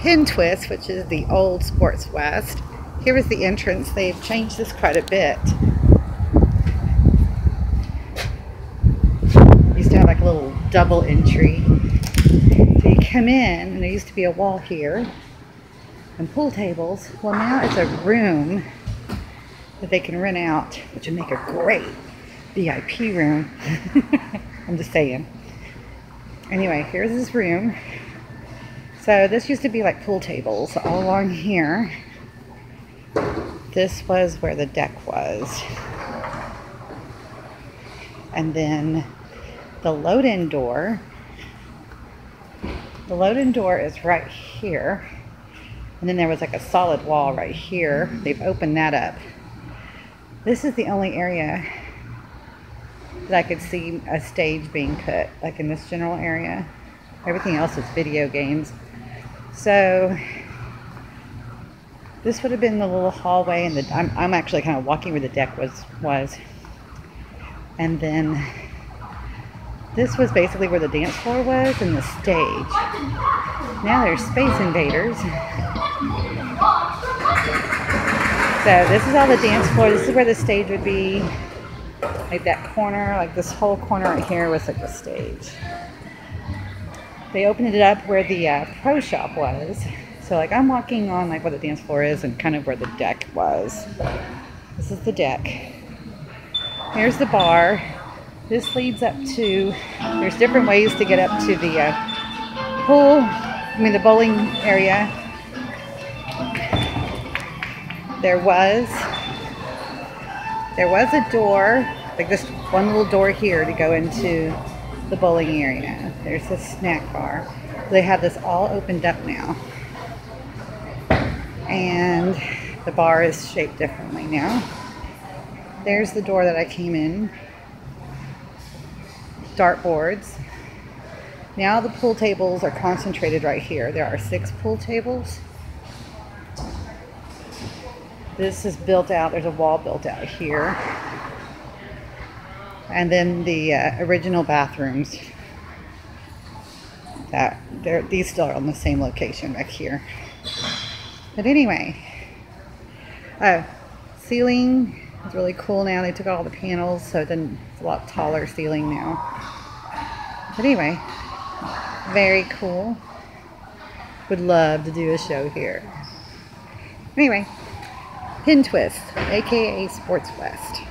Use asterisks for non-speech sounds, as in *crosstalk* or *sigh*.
Pin Twist, which is the old Sports West. Here is the entrance. They've changed this quite a bit. Used to have like a little double entry. So you come in, and there used to be a wall here and pool tables. Well, now it's a room that they can rent out, which would make a great VIP room. *laughs* I'm just saying. Anyway, here's this room. So this used to be like pool tables all along here. This was where the deck was. And then the load-in door. The load-in door is right here. And then there was like a solid wall right here. They've opened that up. This is the only area that I could see a stage being put, like in this general area. Everything else is video games. So this would have been the little hallway, and the I'm, I'm actually kind of walking where the deck was was, and then this was basically where the dance floor was and the stage. Now there's Space Invaders. So this is all the dance floor. This is where the stage would be. Like that corner, like this whole corner right here was like the stage they opened it up where the uh, pro shop was. So like I'm walking on like where the dance floor is and kind of where the deck was. This is the deck. Here's the bar. This leads up to, there's different ways to get up to the uh, pool, I mean the bowling area. There was, there was a door, like this one little door here to go into the bowling area. There's a snack bar. They have this all opened up now. And the bar is shaped differently now. There's the door that I came in. Dartboards. Now the pool tables are concentrated right here. There are six pool tables. This is built out. There's a wall built out here and then the uh, original bathrooms that they're these still are on the same location back here. But anyway uh, ceiling is really cool now. They took all the panels so then it's a lot taller ceiling now. But anyway very cool. Would love to do a show here. Anyway pin twist aka sports west